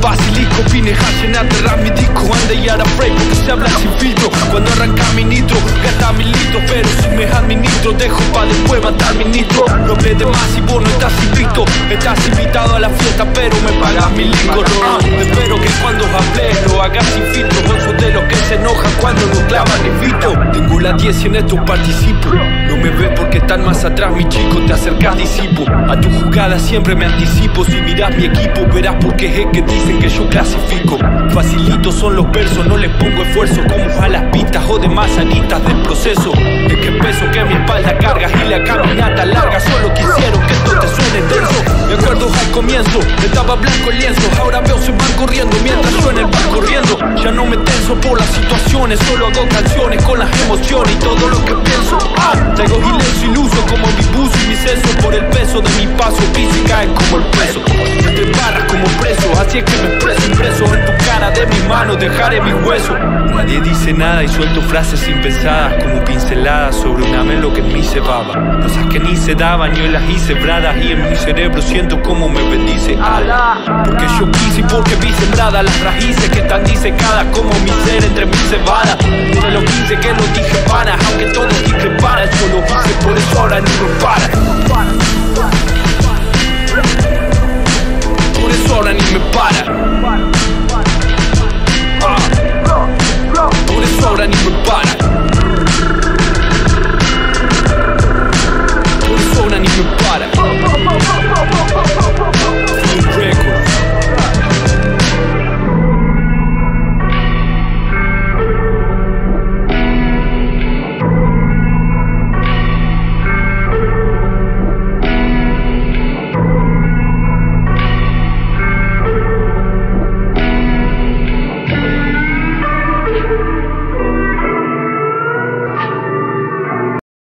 basilico. Vine a llenar de rap mi disco Ande y ahora break porque se habla sin filtro. Cuando arranca mi nitro, gasta mi litro Pero si me administro, dejo pa' después matar mi nitro. No hablé de más y vos no estás invicto. Estás invitado a la fiesta pero me pagas mi licor fito Tengo la 10 y en esto participo. No me ves porque están más atrás mi chico Te acercas disipo. A tu jugada siempre me anticipo. Si miras mi equipo verás por qué es que dicen que yo clasifico. Facilitos son los versos, no les pongo esfuerzo. Como a las pistas o de manzanitas del proceso. Es que peso que mi espalda carga y la caminata larga. Solo quisieron que esto te suene tenso. Me acuerdo comienzo, estaba blanco el lienzo Ahora veo se van corriendo mientras en el bar corriendo. Ya no me tenso por las situaciones Solo hago canciones con las emociones y todo lo que pienso. Ah, Traigo gileso iluso como mi buzo y mi seso Por el peso de mi paso, física es como el peso Te barras como preso, así es que me tu cara de mi mano, dejaré mis huesos Nadie dice nada y suelto frases impensadas Como pinceladas sobre una melo que en mí se baba. Cosas que ni se daban, yo las hice bradas Y en mi cerebro siento como me bendice. Allah Porque yo quise y porque vi sembradas las raíces Que están disecadas como mi ser entre mi cebada Desde los 15 que lo dije pana Aunque todos discreparan, yo lo hice por eso ahora ni me para. Por eso ahora ni me para